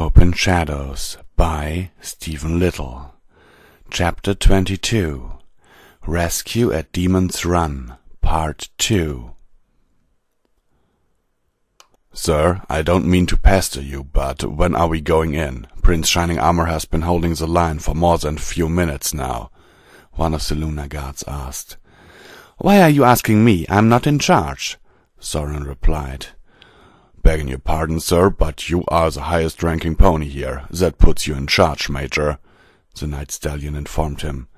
Hope and Shadows by Steven Little Chapter 22 Rescue at Demon's Run Part 2 Sir, I don't mean to pester you, but when are we going in? Prince Shining Armor has been holding the line for more than a few minutes now. One of the Lunar Guards asked. Why are you asking me? I'm not in charge, Soren replied. Begging your pardon, sir, but you are the highest ranking pony here. That puts you in charge, Major, the Night Stallion informed him.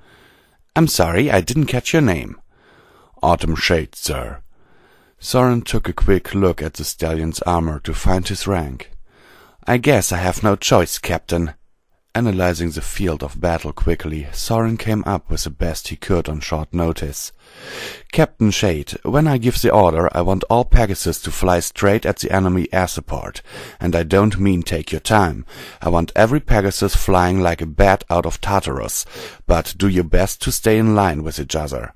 I'm sorry, I didn't catch your name. Autumn Shade, sir. Soren took a quick look at the stallion's armor to find his rank. I guess I have no choice, Captain, Analyzing the field of battle quickly, Soren came up with the best he could on short notice. Captain Shade, when I give the order, I want all Pegasus to fly straight at the enemy air support. And I don't mean take your time. I want every Pegasus flying like a bat out of Tartarus. But do your best to stay in line with each other.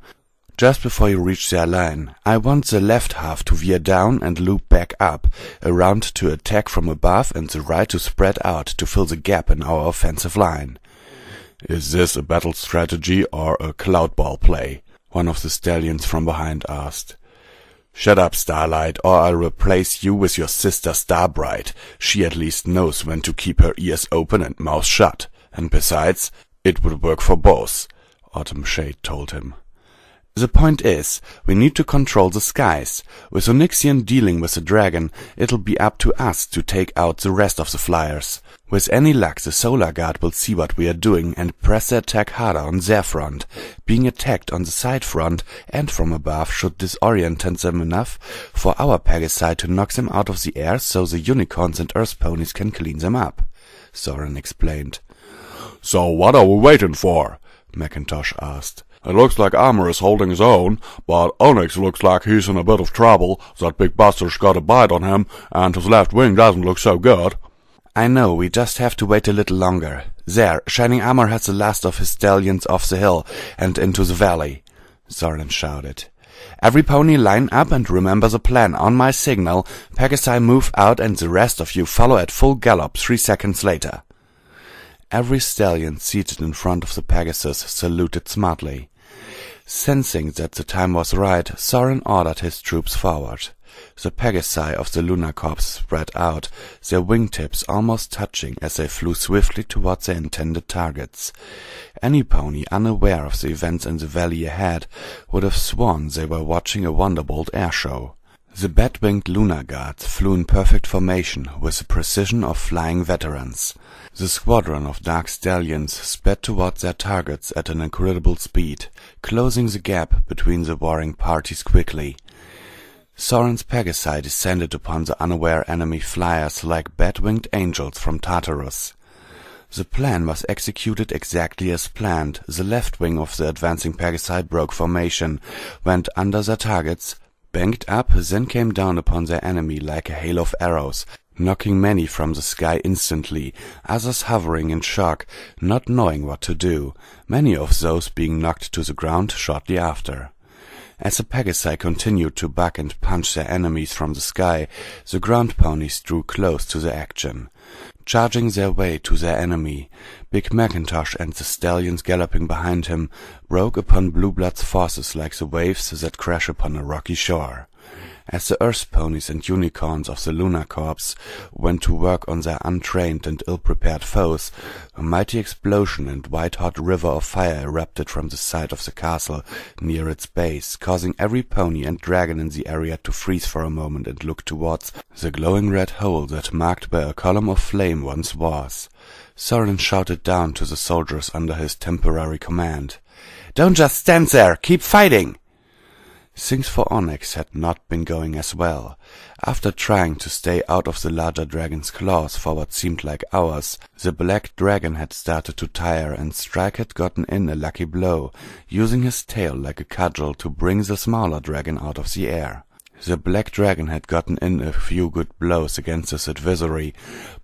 Just before you reach their line, I want the left half to veer down and loop back up, around to attack from above and the right to spread out to fill the gap in our offensive line. Is this a battle strategy or a cloud ball play? One of the stallions from behind asked. Shut up, Starlight, or I'll replace you with your sister Starbright. She at least knows when to keep her ears open and mouth shut. And besides, it would work for both, Autumn Shade told him. The point is, we need to control the skies. With Onyxian dealing with the dragon, it'll be up to us to take out the rest of the flyers. With any luck, the Solar Guard will see what we are doing and press the attack harder on their front. Being attacked on the side front and from above should disorient them enough for our Pegasi to knock them out of the air so the unicorns and earth ponies can clean them up, Soren explained. So what are we waiting for? McIntosh asked. It looks like Armor is holding his own, but Onyx looks like he's in a bit of trouble. That big bastard's got a bite on him, and his left wing doesn't look so good. I know, we just have to wait a little longer. There, Shining Armor has the last of his stallions off the hill and into the valley, Soren shouted. Every pony line up and remember the plan. On my signal, Pegasi move out and the rest of you follow at full gallop three seconds later. Every stallion seated in front of the Pegasus saluted smartly. Sensing that the time was right, Soren ordered his troops forward. The Pegasi of the Lunar Corps spread out, their wingtips almost touching as they flew swiftly toward their intended targets. Any pony unaware of the events in the valley ahead would have sworn they were watching a Wonderbolt air show. The bat-winged Lunar Guards flew in perfect formation with the precision of flying veterans. The squadron of dark stallions sped toward their targets at an incredible speed, closing the gap between the warring parties quickly. Soren's Pegasi descended upon the unaware enemy flyers like bat-winged angels from Tartarus. The plan was executed exactly as planned. The left wing of the advancing Pegasi broke formation, went under their targets, banked up, then came down upon their enemy like a hail of arrows, knocking many from the sky instantly, others hovering in shock, not knowing what to do, many of those being knocked to the ground shortly after. As the Pegasi continued to buck and punch their enemies from the sky, the ground ponies drew close to the action. Charging their way to their enemy, Big McIntosh and the stallions galloping behind him broke upon Blue Blood's forces like the waves that crash upon a rocky shore. As the Earth ponies and unicorns of the Lunar Corps went to work on their untrained and ill-prepared foes, a mighty explosion and white-hot river of fire erupted from the side of the castle near its base, causing every pony and dragon in the area to freeze for a moment and look towards the glowing red hole that marked where a column of flame once was. Soren shouted down to the soldiers under his temporary command. Don't just stand there! Keep fighting! Things for Onyx had not been going as well. After trying to stay out of the larger dragon's claws for what seemed like hours, the black dragon had started to tire and Strike had gotten in a lucky blow, using his tail like a cudgel to bring the smaller dragon out of the air. The black dragon had gotten in a few good blows against his adversary,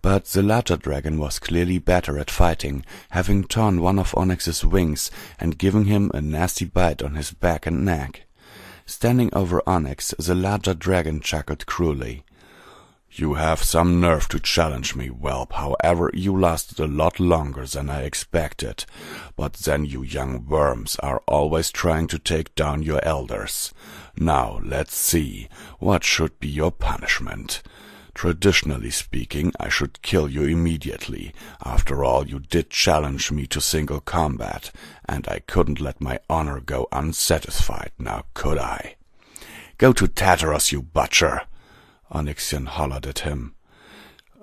but the larger dragon was clearly better at fighting, having torn one of Onyx's wings and giving him a nasty bite on his back and neck. Standing over Onyx, the larger dragon chuckled cruelly. You have some nerve to challenge me, whelp. However, you lasted a lot longer than I expected. But then you young worms are always trying to take down your elders. Now, let's see. What should be your punishment? Traditionally speaking, I should kill you immediately. After all, you did challenge me to single combat, and I couldn't let my honor go unsatisfied, now could I? Go to Tartarus, you butcher! Onyxian hollered at him.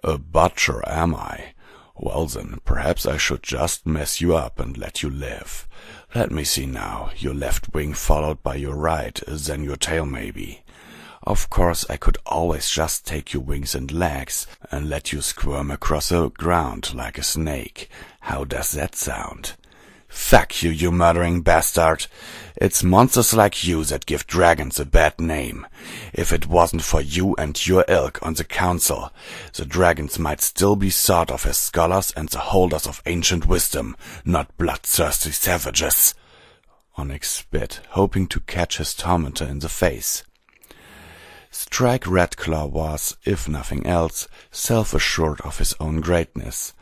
A butcher, am I? Well then, perhaps I should just mess you up and let you live. Let me see now, your left wing followed by your right, then your tail maybe. Of course, I could always just take your wings and legs and let you squirm across the ground like a snake. How does that sound? Fuck you, you murdering bastard! It's monsters like you that give dragons a bad name. If it wasn't for you and your ilk on the council, the dragons might still be thought of as scholars and the holders of ancient wisdom, not bloodthirsty savages. Onyx spit, hoping to catch his tormentor in the face. Strike Redclaw was, if nothing else, self-assured of his own greatness.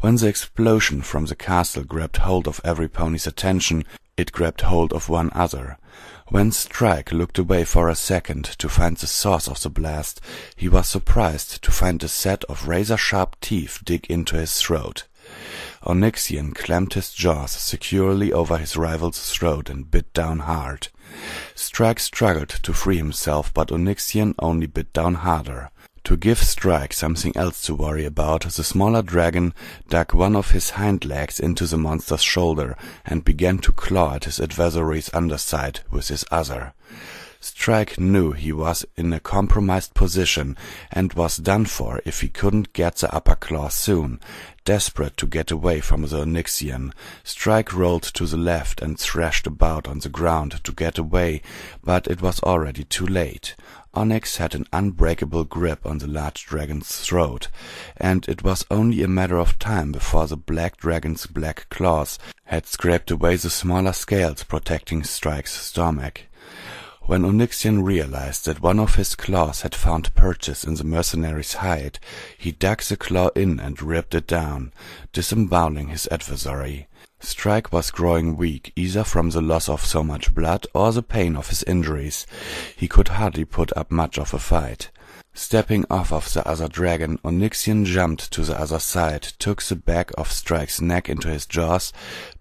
When the explosion from the castle grabbed hold of every pony's attention, it grabbed hold of one other. When Strike looked away for a second to find the source of the blast, he was surprised to find a set of razor-sharp teeth dig into his throat. Onyxian clamped his jaws securely over his rival's throat and bit down hard. Strike struggled to free himself, but Onyxian only bit down harder. To give Strike something else to worry about, the smaller dragon dug one of his hind legs into the monster's shoulder and began to claw at his adversary's underside with his other. Strike knew he was in a compromised position and was done for if he couldn't get the upper claw soon. Desperate to get away from the Onyxian, Strike rolled to the left and thrashed about on the ground to get away, but it was already too late. Onyx had an unbreakable grip on the large dragon's throat, and it was only a matter of time before the black dragon's black claws had scraped away the smaller scales protecting Strike's stomach. When Onyxian realized that one of his claws had found purchase in the mercenary's hide, he dug the claw in and ripped it down, disemboweling his adversary. Strike was growing weak, either from the loss of so much blood or the pain of his injuries. He could hardly put up much of a fight. Stepping off of the other dragon, Onyxian jumped to the other side, took the back of Strike's neck into his jaws,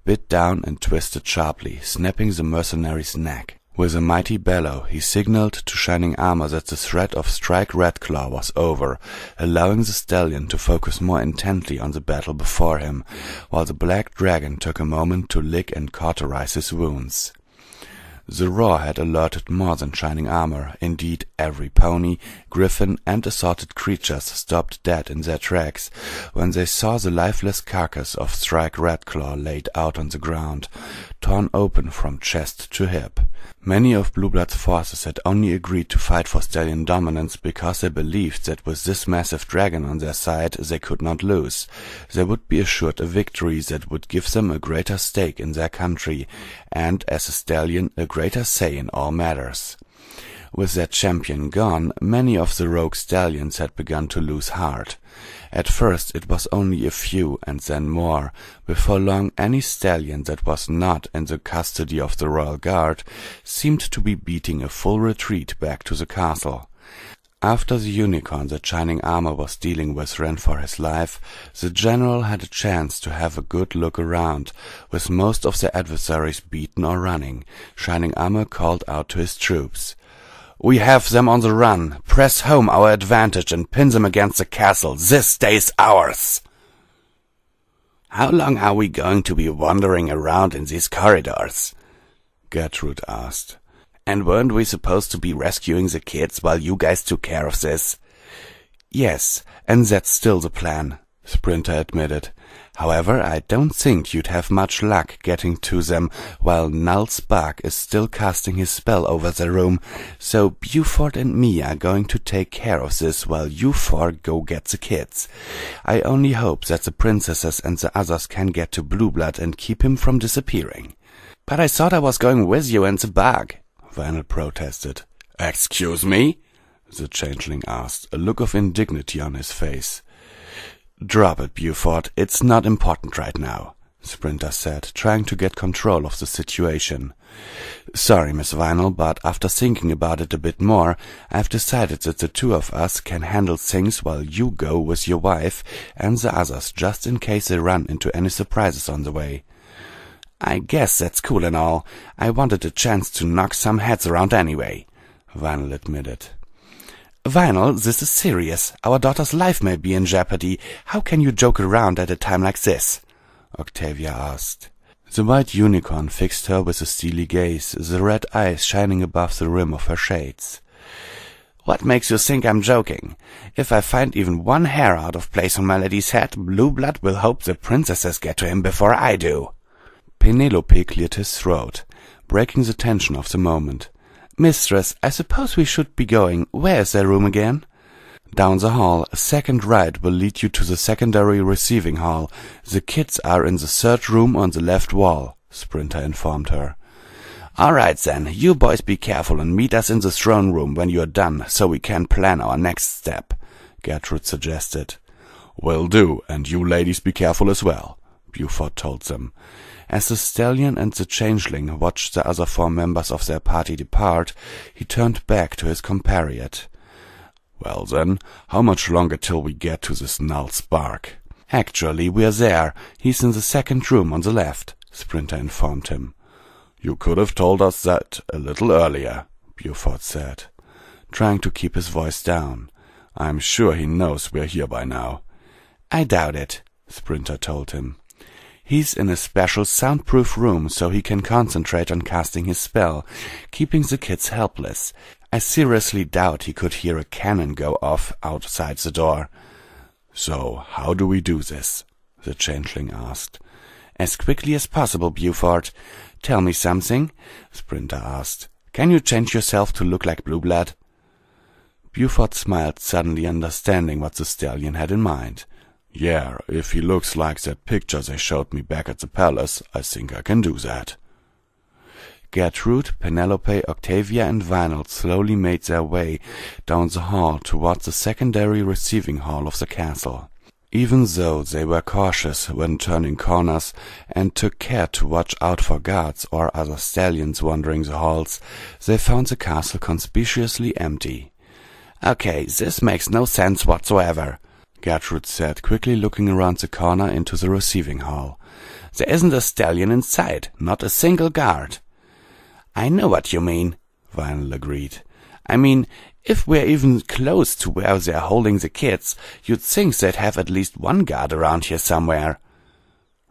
bit down and twisted sharply, snapping the mercenary's neck. With a mighty bellow he signaled to Shining Armor that the threat of Strike Redclaw was over, allowing the stallion to focus more intently on the battle before him, while the black dragon took a moment to lick and cauterize his wounds. The roar had alerted more than Shining Armor. Indeed, every pony, griffin, and assorted creatures stopped dead in their tracks when they saw the lifeless carcass of Strike Redclaw laid out on the ground, torn open from chest to hip. Many of Blueblood's forces had only agreed to fight for stallion dominance because they believed that with this massive dragon on their side they could not lose. They would be assured a victory that would give them a greater stake in their country, and, as a stallion, a greater say in all matters. With their champion gone, many of the rogue stallions had begun to lose heart. At first it was only a few, and then more. Before long any stallion that was not in the custody of the royal guard seemed to be beating a full retreat back to the castle. After the unicorn that Shining Armor was dealing with ran for his life, the general had a chance to have a good look around. With most of their adversaries beaten or running, Shining Armor called out to his troops. We have them on the run. Press home our advantage and pin them against the castle. This day's ours. How long are we going to be wandering around in these corridors? Gertrude asked. And weren't we supposed to be rescuing the kids while you guys took care of this? Yes, and that's still the plan, Sprinter admitted. However, I don't think you'd have much luck getting to them while Null Spark is still casting his spell over the room, so Buford and me are going to take care of this while you four go get the kids. I only hope that the princesses and the others can get to Blueblood and keep him from disappearing. But I thought I was going with you and the bug, Vinyl protested. Excuse me? the changeling asked, a look of indignity on his face. Drop it, Buford. It's not important right now, Sprinter said, trying to get control of the situation. Sorry, Miss Vinyl, but after thinking about it a bit more, I've decided that the two of us can handle things while you go with your wife and the others, just in case they run into any surprises on the way. I guess that's cool and all. I wanted a chance to knock some heads around anyway, Vinyl admitted. Vinyl, this is serious. Our daughter's life may be in jeopardy. How can you joke around at a time like this? Octavia asked. The white unicorn fixed her with a steely gaze, the red eyes shining above the rim of her shades. What makes you think I'm joking? If I find even one hair out of place on my lady's head, Blue Blood will hope the princesses get to him before I do. Penelope cleared his throat, breaking the tension of the moment. Mistress, I suppose we should be going. Where is their room again? Down the hall, a second right will lead you to the secondary receiving hall. The kids are in the third room on the left wall, Sprinter informed her. All right then, you boys be careful and meet us in the throne room when you're done, so we can plan our next step, Gertrude suggested. Will do, and you ladies be careful as well, Buford told them. As the stallion and the changeling watched the other four members of their party depart, he turned back to his compariot. Well then, how much longer till we get to this null spark? Actually, we're there. He's in the second room on the left, Sprinter informed him. You could have told us that a little earlier, Buford said, trying to keep his voice down. I'm sure he knows we're here by now. I doubt it, Sprinter told him. He's in a special soundproof room so he can concentrate on casting his spell, keeping the kids helpless. I seriously doubt he could hear a cannon go off outside the door. So, how do we do this? the changeling asked. As quickly as possible, Buford. Tell me something, Sprinter asked. Can you change yourself to look like Blue Blood? Buford smiled, suddenly understanding what the stallion had in mind. Yeah, if he looks like that picture they showed me back at the palace, I think I can do that. Gertrude, Penelope, Octavia, and Vinyl slowly made their way down the hall towards the secondary receiving hall of the castle. Even though they were cautious when turning corners and took care to watch out for guards or other stallions wandering the halls, they found the castle conspicuously empty. Okay, this makes no sense whatsoever, Gertrude said, quickly looking around the corner into the receiving hall. There isn't a stallion in sight, not a single guard. I know what you mean, Vinyl agreed. I mean, if we're even close to where they're holding the kids, you'd think they'd have at least one guard around here somewhere.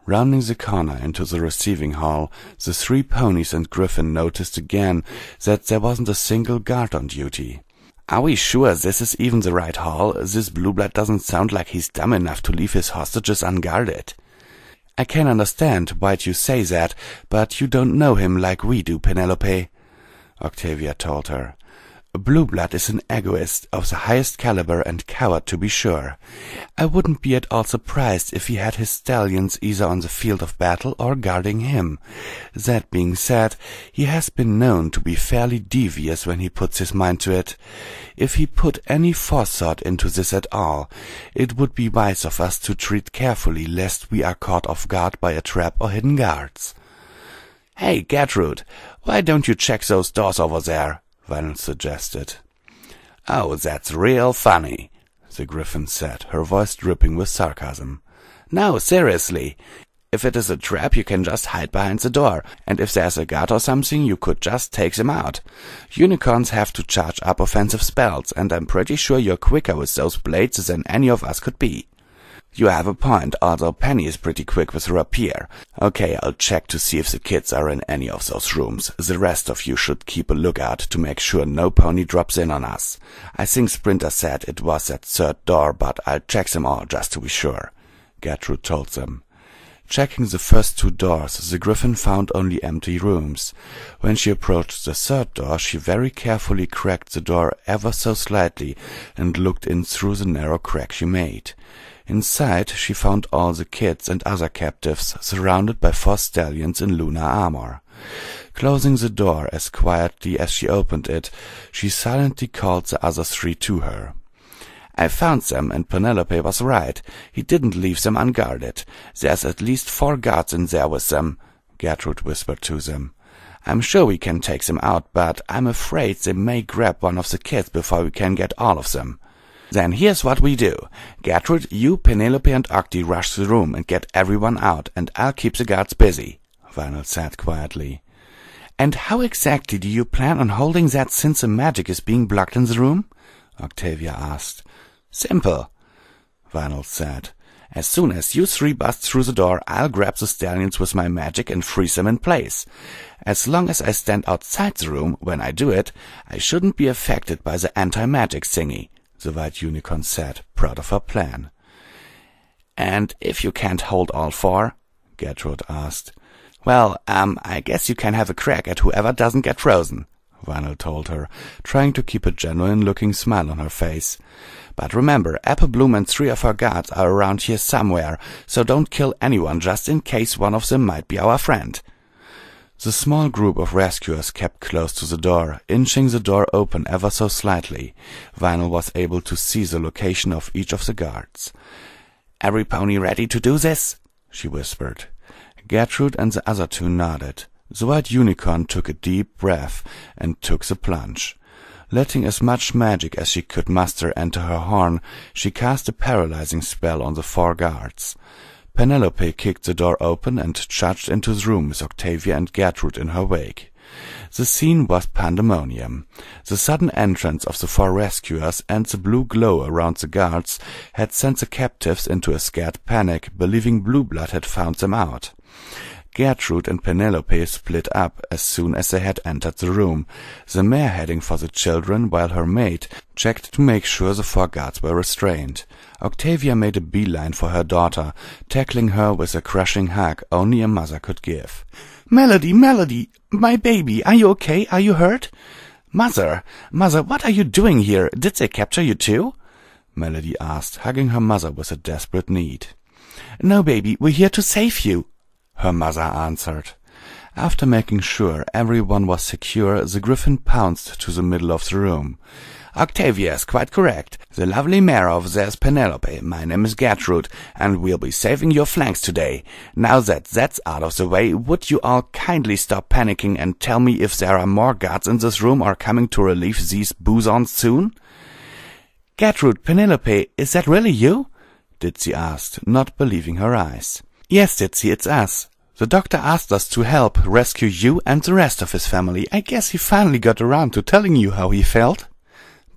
Rounding the corner into the receiving hall, the three ponies and Griffin noticed again that there wasn't a single guard on duty. Are we sure this is even the right hall? This blue blood doesn't sound like he's dumb enough to leave his hostages unguarded. I can understand why you say that, but you don't know him like we do, Penelope, Octavia told her. Blue Blood is an egoist of the highest caliber and coward to be sure. I wouldn't be at all surprised if he had his stallions either on the field of battle or guarding him. That being said, he has been known to be fairly devious when he puts his mind to it. If he put any forethought into this at all, it would be wise of us to treat carefully lest we are caught off guard by a trap or hidden guards. Hey, Gertrude, why don't you check those doors over there? Vinyl suggested. Oh, that's real funny, the Griffin said, her voice dripping with sarcasm. No, seriously. If it is a trap, you can just hide behind the door, and if there's a guard or something, you could just take them out. Unicorns have to charge up offensive spells, and I'm pretty sure you're quicker with those blades than any of us could be. You have a point, although Penny is pretty quick with her rapier. Okay, I'll check to see if the kids are in any of those rooms. The rest of you should keep a lookout to make sure no pony drops in on us. I think Sprinter said it was that third door, but I'll check them all just to be sure. Gertrude told them. Checking the first two doors, the Griffin found only empty rooms. When she approached the third door, she very carefully cracked the door ever so slightly and looked in through the narrow crack she made. Inside she found all the kids and other captives surrounded by four stallions in lunar armor. Closing the door as quietly as she opened it, she silently called the other three to her. I found them, and Penelope was right. He didn't leave them unguarded. There's at least four guards in there with them, Gertrude whispered to them. I'm sure we can take them out, but I'm afraid they may grab one of the kids before we can get all of them. Then here's what we do. Gertrude, you, Penelope, and Octi rush the room and get everyone out, and I'll keep the guards busy, Vinyl said quietly. And how exactly do you plan on holding that since the magic is being blocked in the room? Octavia asked. Simple, Vinyl said. As soon as you three bust through the door, I'll grab the stallions with my magic and freeze them in place. As long as I stand outside the room when I do it, I shouldn't be affected by the anti-magic thingy the white unicorn said, proud of her plan. And if you can't hold all four? Gertrude asked. Well, um, I guess you can have a crack at whoever doesn't get frozen, Vinyl told her, trying to keep a genuine-looking smile on her face. But remember, Apple Bloom and three of her guards are around here somewhere, so don't kill anyone just in case one of them might be our friend. The small group of rescuers kept close to the door, inching the door open ever so slightly. Vinyl was able to see the location of each of the guards. Every pony ready to do this? she whispered. Gertrude and the other two nodded. The white unicorn took a deep breath and took the plunge. Letting as much magic as she could muster enter her horn, she cast a paralyzing spell on the four guards. Penelope kicked the door open and charged into the room with Octavia and Gertrude in her wake. The scene was pandemonium. The sudden entrance of the four rescuers and the blue glow around the guards had sent the captives into a scared panic, believing Blue Blood had found them out. Gertrude and Penelope split up as soon as they had entered the room, the mare heading for the children while her maid checked to make sure the four guards were restrained. Octavia made a beeline for her daughter, tackling her with a crushing hug only a mother could give. Melody, Melody, my baby, are you okay? Are you hurt? Mother, mother, what are you doing here? Did they capture you too? Melody asked, hugging her mother with a desperate need. No, baby, we're here to save you, her mother answered. After making sure everyone was secure, the griffin pounced to the middle of the room. Octavia is quite correct. The lovely mare of there's Penelope. My name is Gertrude, and we'll be saving your flanks today. Now that that's out of the way, would you all kindly stop panicking and tell me if there are more guards in this room or coming to relieve these boozons soon? Gertrude, Penelope, is that really you? Ditzy asked, not believing her eyes. Yes, Ditzy, it's us. The doctor asked us to help rescue you and the rest of his family. I guess he finally got around to telling you how he felt.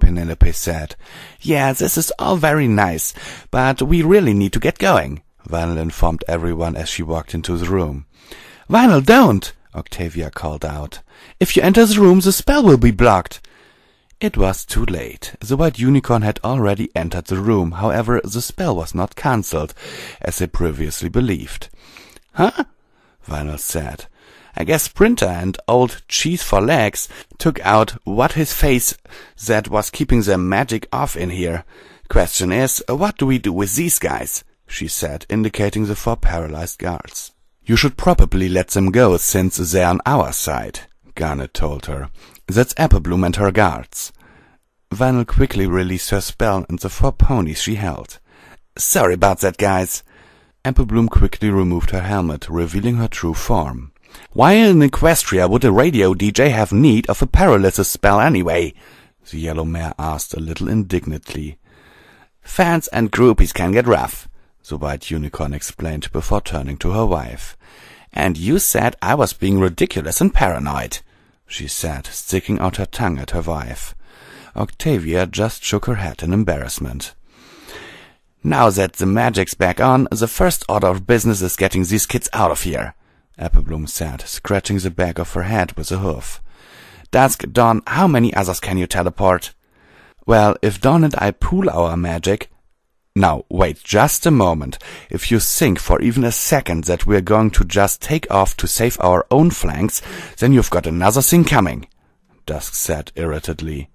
Penelope said. Yeah, this is all very nice, but we really need to get going, Vinyl informed everyone as she walked into the room. Vinyl, don't! Octavia called out. If you enter the room, the spell will be blocked. It was too late. The white unicorn had already entered the room. However, the spell was not cancelled, as they previously believed. Huh? Vinyl said. I guess Sprinter and old Cheese for Legs took out what his face that was keeping the magic off in here. Question is, what do we do with these guys? she said, indicating the four paralyzed guards. You should probably let them go since they're on our side, Garnet told her. That's Applebloom and her guards. Vinyl quickly released her spell and the four ponies she held. Sorry about that, guys. Applebloom quickly removed her helmet, revealing her true form. Why in Equestria would a radio DJ have need of a paralysis spell anyway? The yellow mare asked a little indignantly. Fans and groupies can get rough, the white unicorn explained before turning to her wife. And you said I was being ridiculous and paranoid she said, sticking out her tongue at her wife. Octavia just shook her head in embarrassment. Now that the magic's back on, the first order of business is getting these kids out of here, Applebloom said, scratching the back of her head with a hoof. Dusk, Dawn, how many others can you teleport? Well, if Dawn and I pool our magic, now, wait just a moment. If you think for even a second that we're going to just take off to save our own flanks, then you've got another thing coming, Dusk said irritably.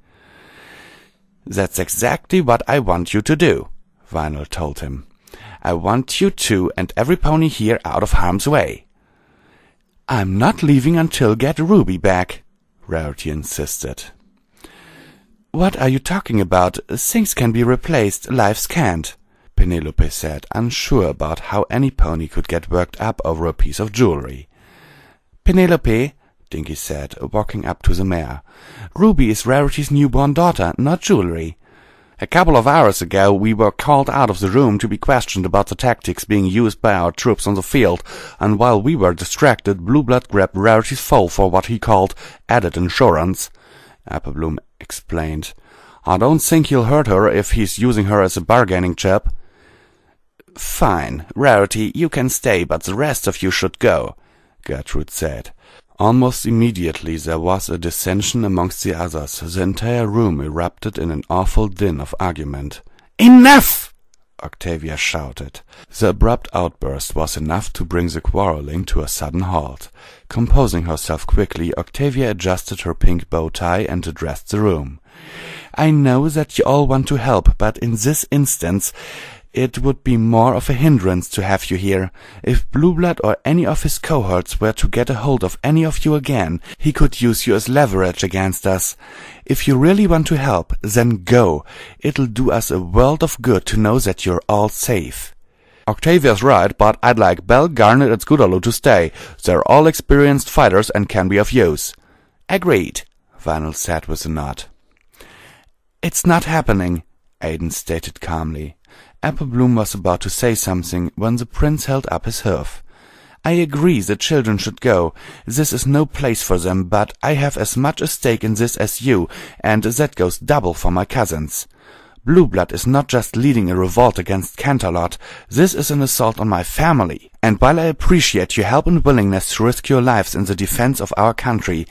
That's exactly what I want you to do, Vinyl told him. I want you two and every pony here out of harm's way. I'm not leaving until get Ruby back, Rarity insisted. What are you talking about? Things can be replaced, lives can't, Penelope said, unsure about how any pony could get worked up over a piece of jewelry. Penelope, Dinky said, walking up to the mare, Ruby is Rarity's newborn daughter, not jewelry. A couple of hours ago we were called out of the room to be questioned about the tactics being used by our troops on the field, and while we were distracted, Blue Blood grabbed Rarity's foal for what he called added insurance. Applebloom explained. I don't think he'll hurt her if he's using her as a bargaining chip. Fine. Rarity, you can stay, but the rest of you should go, Gertrude said. Almost immediately there was a dissension amongst the others. The entire room erupted in an awful din of argument. Enough! Octavia shouted. The abrupt outburst was enough to bring the quarreling to a sudden halt. Composing herself quickly, Octavia adjusted her pink bow tie and addressed the room. I know that you all want to help, but in this instance it would be more of a hindrance to have you here. If Blueblood or any of his cohorts were to get a hold of any of you again, he could use you as leverage against us. If you really want to help, then go. It'll do us a world of good to know that you're all safe. Octavia's right, but I'd like Belle, Garnet, and Scootaloo to stay. They're all experienced fighters and can be of use. Agreed, Vinyl said with a nod. It's not happening, Aiden stated calmly. Applebloom was about to say something when the prince held up his hoof. I agree the children should go. This is no place for them, but I have as much a stake in this as you, and that goes double for my cousins. Blueblood is not just leading a revolt against Canterlot, this is an assault on my family. And while I appreciate your help and willingness to risk your lives in the defense of our country,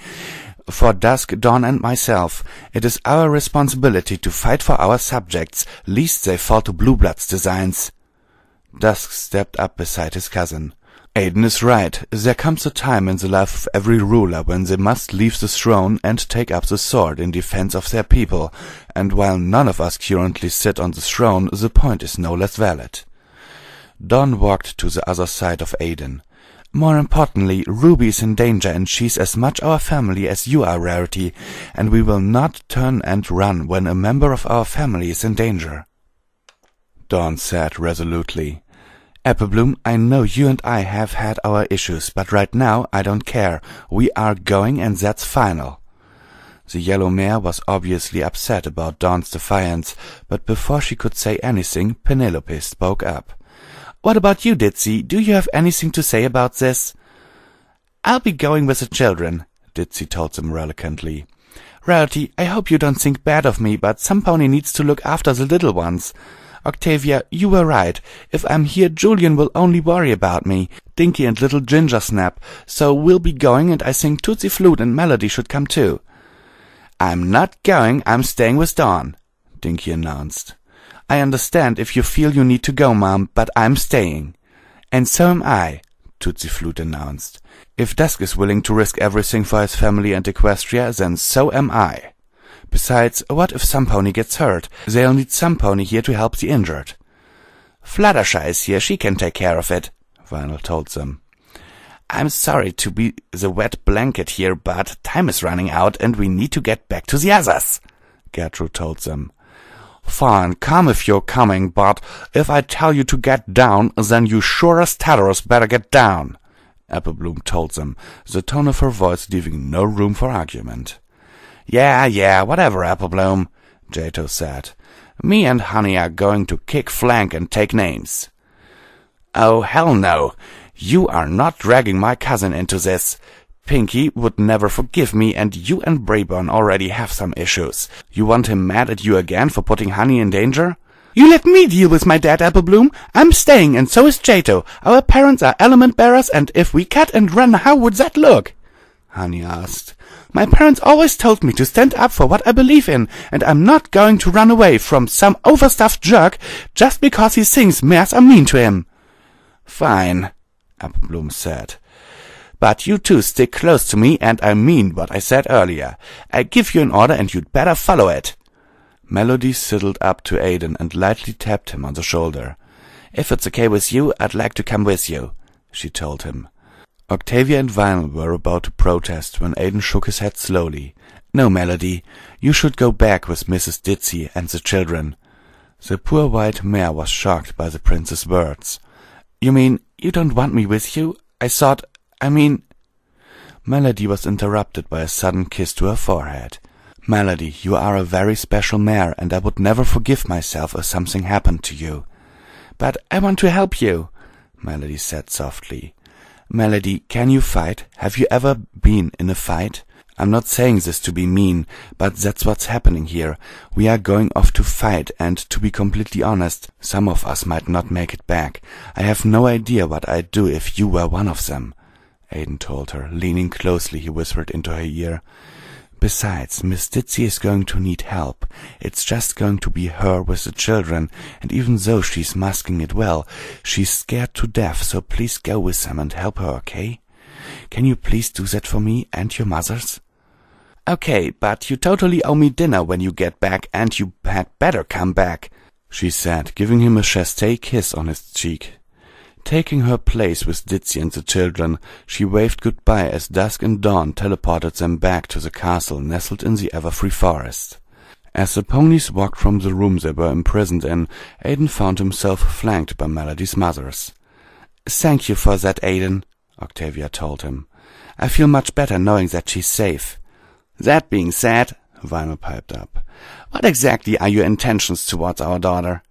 for Dusk, Dawn, and myself, it is our responsibility to fight for our subjects, lest they fall to Blueblood's designs. Dusk stepped up beside his cousin. Aiden is right. There comes a time in the life of every ruler when they must leave the throne and take up the sword in defense of their people, and while none of us currently sit on the throne, the point is no less valid. Dawn walked to the other side of Aiden. More importantly, Ruby is in danger and she's as much our family as you are, Rarity, and we will not turn and run when a member of our family is in danger. Dawn said resolutely. Applebloom, I know you and I have had our issues, but right now I don't care. We are going and that's final. The yellow mare was obviously upset about Dawn's defiance, but before she could say anything, Penelope spoke up. What about you, Ditzy? Do you have anything to say about this? I'll be going with the children, Ditzy told them reluctantly. Rarity, I hope you don't think bad of me, but some pony needs to look after the little ones. Octavia, you were right. If I'm here, Julian will only worry about me. Dinky and little Ginger Snap. So we'll be going, and I think Tootsie Flute and Melody should come too. I'm not going. I'm staying with Dawn, Dinky announced. I understand if you feel you need to go, Mom, but I'm staying. And so am I, Tootsie Flute announced. If Dusk is willing to risk everything for his family and Equestria, then so am I. Besides, what if some pony gets hurt? They'll need some pony here to help the injured. Fluttershy is here, she can take care of it, Vinyl told them. I'm sorry to be the wet blanket here, but time is running out and we need to get back to the others, Gertrude told them. Fine, come if you're coming, but if I tell you to get down, then you sure as Tartarus better get down, Applebloom told them, the tone of her voice leaving no room for argument. Yeah, yeah, whatever, Applebloom, Jato said. Me and Honey are going to kick flank and take names. Oh, hell no. You are not dragging my cousin into this. Pinkie would never forgive me, and you and Braeburn already have some issues. You want him mad at you again for putting Honey in danger? You let me deal with my dad, Applebloom. I'm staying, and so is Jato. Our parents are element bearers, and if we cut and run, how would that look? Honey asked. My parents always told me to stand up for what I believe in, and I'm not going to run away from some overstuffed jerk just because he thinks mares are mean to him. Fine, Applebloom said. But you two stick close to me, and I mean what I said earlier. I give you an order, and you'd better follow it. Melody sidled up to Aiden and lightly tapped him on the shoulder. If it's okay with you, I'd like to come with you, she told him. Octavia and Vinyl were about to protest when Aiden shook his head slowly. No, Melody, you should go back with Mrs. Ditzy and the children. The poor white mare was shocked by the prince's words. You mean you don't want me with you? I thought, I mean... Melody was interrupted by a sudden kiss to her forehead. Melody, you are a very special mare, and I would never forgive myself if something happened to you. But I want to help you, Melody said softly. Melody, can you fight? Have you ever been in a fight? I'm not saying this to be mean, but that's what's happening here. We are going off to fight, and to be completely honest, some of us might not make it back. I have no idea what I'd do if you were one of them. Aiden told her. Leaning closely, he whispered into her ear. Besides, Miss Ditzy is going to need help. It's just going to be her with the children, and even though she's masking it well, she's scared to death, so please go with them and help her, okay? Can you please do that for me and your mothers? Okay, but you totally owe me dinner when you get back, and you had better come back, she said, giving him a chaste kiss on his cheek. Taking her place with Ditzy and the children, she waved goodbye as dusk and dawn teleported them back to the castle nestled in the everfree forest. As the ponies walked from the room they were imprisoned in, Aiden found himself flanked by Melody's mothers. Thank you for that, Aiden, Octavia told him. I feel much better knowing that she's safe. That being said, Vinyl piped up, what exactly are your intentions towards our daughter?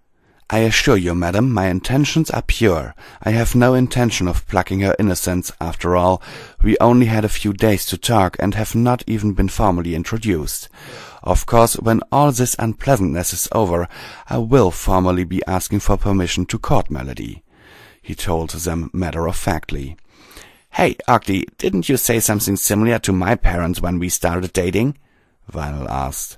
I assure you, madam, my intentions are pure. I have no intention of plucking her innocence. After all, we only had a few days to talk and have not even been formally introduced. Of course, when all this unpleasantness is over, I will formally be asking for permission to court Melody, he told them matter-of-factly. Hey, Octi, didn't you say something similar to my parents when we started dating? Vinyl asked.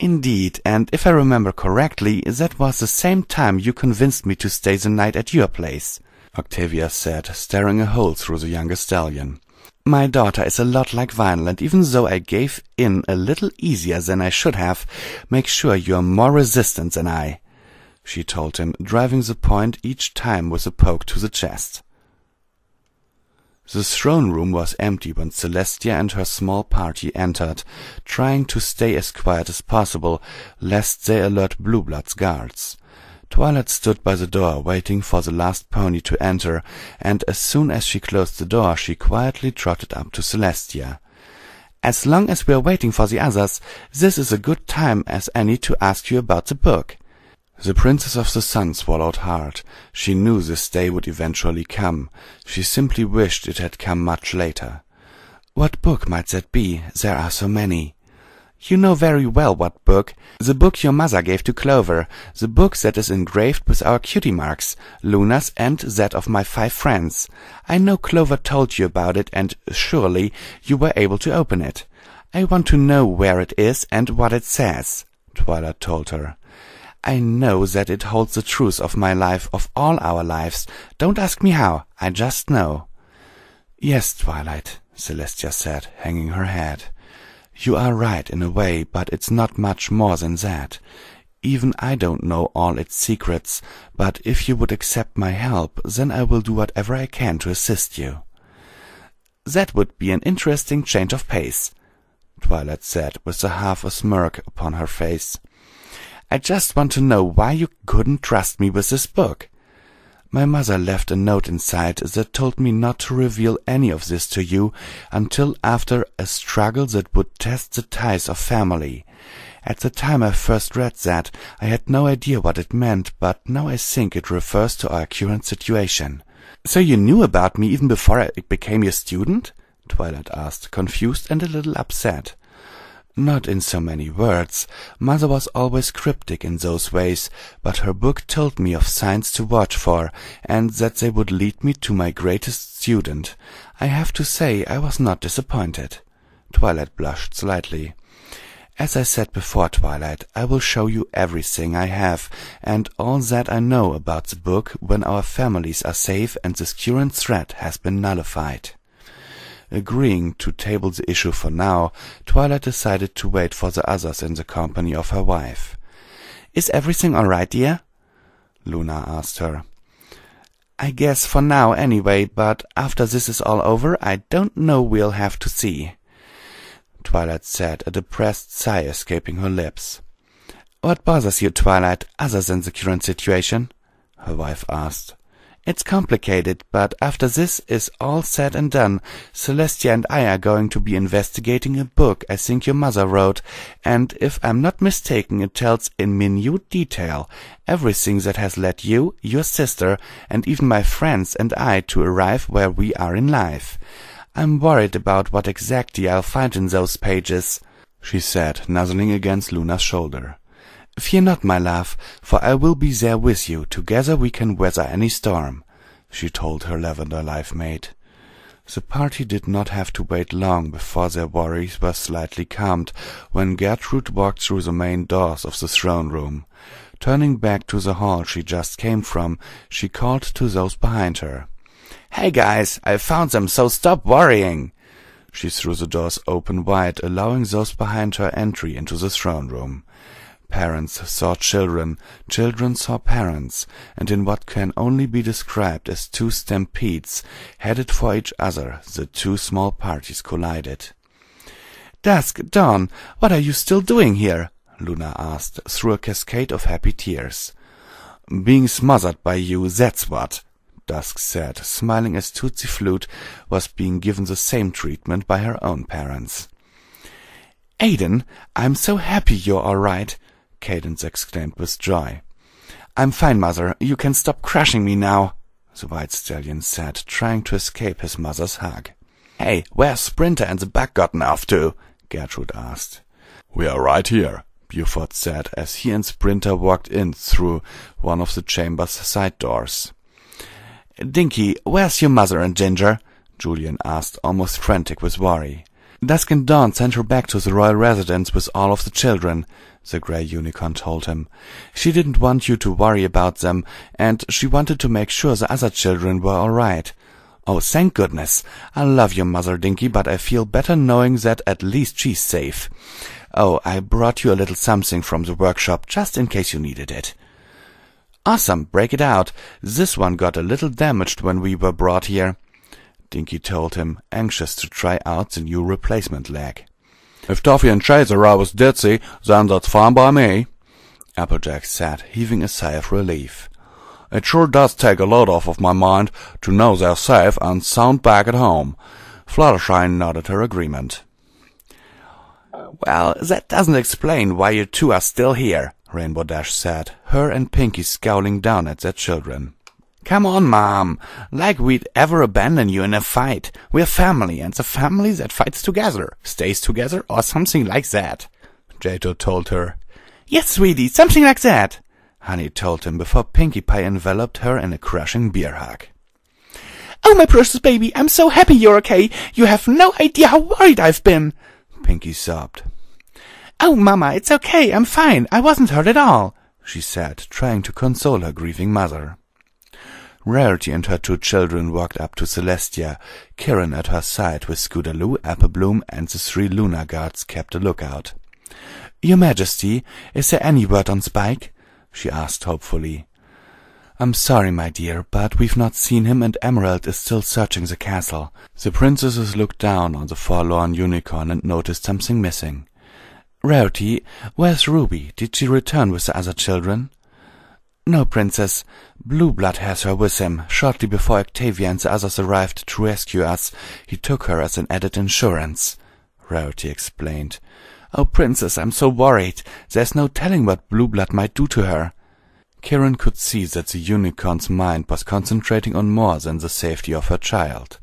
Indeed, and if I remember correctly, that was the same time you convinced me to stay the night at your place, Octavia said, staring a hole through the younger stallion. My daughter is a lot like Vinyl, and even though I gave in a little easier than I should have, make sure you're more resistant than I, she told him, driving the point each time with a poke to the chest. The throne room was empty when Celestia and her small party entered, trying to stay as quiet as possible, lest they alert Blueblood's guards. Twilight stood by the door, waiting for the last pony to enter, and as soon as she closed the door, she quietly trotted up to Celestia. As long as we are waiting for the others, this is a good time as any to ask you about the book. The Princess of the Sun swallowed hard. She knew this day would eventually come. She simply wished it had come much later. What book might that be? There are so many. You know very well what book. The book your mother gave to Clover. The book that is engraved with our cutie marks, Luna's and that of my five friends. I know Clover told you about it, and surely you were able to open it. I want to know where it is and what it says, Twilight told her. I know that it holds the truth of my life, of all our lives. Don't ask me how, I just know. Yes, Twilight, Celestia said, hanging her head. You are right in a way, but it's not much more than that. Even I don't know all its secrets, but if you would accept my help, then I will do whatever I can to assist you. That would be an interesting change of pace, Twilight said, with a half a smirk upon her face. I just want to know why you couldn't trust me with this book. My mother left a note inside that told me not to reveal any of this to you until after a struggle that would test the ties of family. At the time I first read that, I had no idea what it meant, but now I think it refers to our current situation. So you knew about me even before I became your student? Twilight asked, confused and a little upset. Not in so many words. Mother was always cryptic in those ways, but her book told me of signs to watch for, and that they would lead me to my greatest student. I have to say I was not disappointed. Twilight blushed slightly. As I said before, Twilight, I will show you everything I have, and all that I know about the book when our families are safe and this current threat has been nullified. Agreeing to table the issue for now, Twilight decided to wait for the others in the company of her wife. Is everything all right, dear? Luna asked her. I guess for now anyway, but after this is all over, I don't know we'll have to see. Twilight said, a depressed sigh escaping her lips. What bothers you, Twilight, other than the current situation? her wife asked. It's complicated, but after this is all said and done, Celestia and I are going to be investigating a book I think your mother wrote, and if I'm not mistaken it tells in minute detail everything that has led you, your sister, and even my friends and I to arrive where we are in life. I'm worried about what exactly I'll find in those pages, she said, nuzzling against Luna's shoulder. Fear not, my love, for I will be there with you. Together we can weather any storm, she told her lavender life mate. The party did not have to wait long before their worries were slightly calmed when Gertrude walked through the main doors of the throne room. Turning back to the hall she just came from, she called to those behind her. Hey guys, I found them, so stop worrying. She threw the doors open wide, allowing those behind her entry into the throne room. Parents saw children, children saw parents, and in what can only be described as two stampedes, headed for each other, the two small parties collided. Dusk, Dawn, what are you still doing here? Luna asked, through a cascade of happy tears. Being smothered by you, that's what, Dusk said, smiling as Tootsie Flute was being given the same treatment by her own parents. Aiden, I'm so happy you're all right. Cadance exclaimed with joy. I'm fine, mother. You can stop crushing me now, the white stallion said, trying to escape his mother's hug. Hey, where's Sprinter and the Buck gotten off to? Gertrude asked. We are right here, Buford said as he and Sprinter walked in through one of the chamber's side doors. Dinky, where's your mother and Ginger? Julian asked, almost frantic with worry. Dusk and Dawn sent her back to the royal residence with all of the children the grey unicorn told him. She didn't want you to worry about them, and she wanted to make sure the other children were all right. Oh, thank goodness. I love your mother, Dinky, but I feel better knowing that at least she's safe. Oh, I brought you a little something from the workshop, just in case you needed it. Awesome, break it out. This one got a little damaged when we were brought here. Dinky told him, anxious to try out the new replacement leg. If Toffee and Chaser are with Ditzy, then that's fine by me, Applejack said, heaving a sigh of relief. It sure does take a load off of my mind to know they're safe and sound back at home. Fluttershy nodded her agreement. Well, that doesn't explain why you two are still here, Rainbow Dash said, her and Pinkie scowling down at their children. Come on, Mom. Like we'd ever abandon you in a fight. We're family, and the family that fights together, stays together, or something like that. Jato told her. Yes, sweetie, something like that. Honey told him before Pinkie Pie enveloped her in a crushing beer hug. Oh, my precious baby, I'm so happy you're okay. You have no idea how worried I've been. Pinkie sobbed. Oh, Mama, it's okay. I'm fine. I wasn't hurt at all, she said, trying to console her grieving mother. Rarity and her two children walked up to Celestia. Kirin at her side with Scootaloo, Applebloom, and the three Lunar guards kept a lookout. Your Majesty, is there any word on Spike? she asked hopefully. I'm sorry, my dear, but we've not seen him and Emerald is still searching the castle. The princesses looked down on the forlorn unicorn and noticed something missing. Rarity, where's Ruby? Did she return with the other children? No, Princess. Blue Blood has her with him. Shortly before Octavia and the others arrived to rescue us, he took her as an added insurance, Rarity explained. Oh, Princess, I'm so worried. There's no telling what Blue Blood might do to her. Kirin could see that the unicorn's mind was concentrating on more than the safety of her child.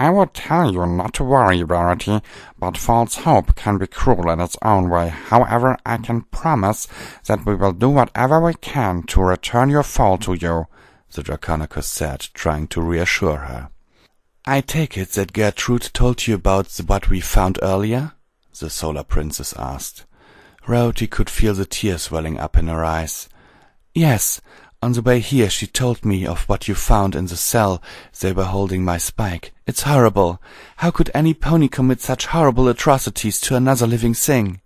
I would tell you not to worry, Rarity, but false hope can be cruel in its own way. However, I can promise that we will do whatever we can to return your foal to you, the Draconicus said, trying to reassure her. I take it that Gertrude told you about the, what we found earlier? the Solar Princess asked. Rarity could feel the tears welling up in her eyes. Yes, on the way here she told me of what you found in the cell they were holding my spike. It's horrible. How could any pony commit such horrible atrocities to another living thing?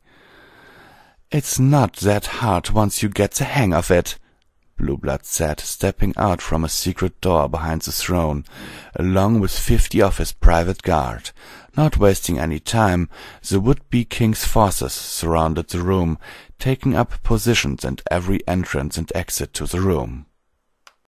It's not that hard once you get the hang of it, Blue Blood said, stepping out from a secret door behind the throne, along with fifty of his private guard. Not wasting any time, the would-be king's forces surrounded the room, taking up positions at every entrance and exit to the room.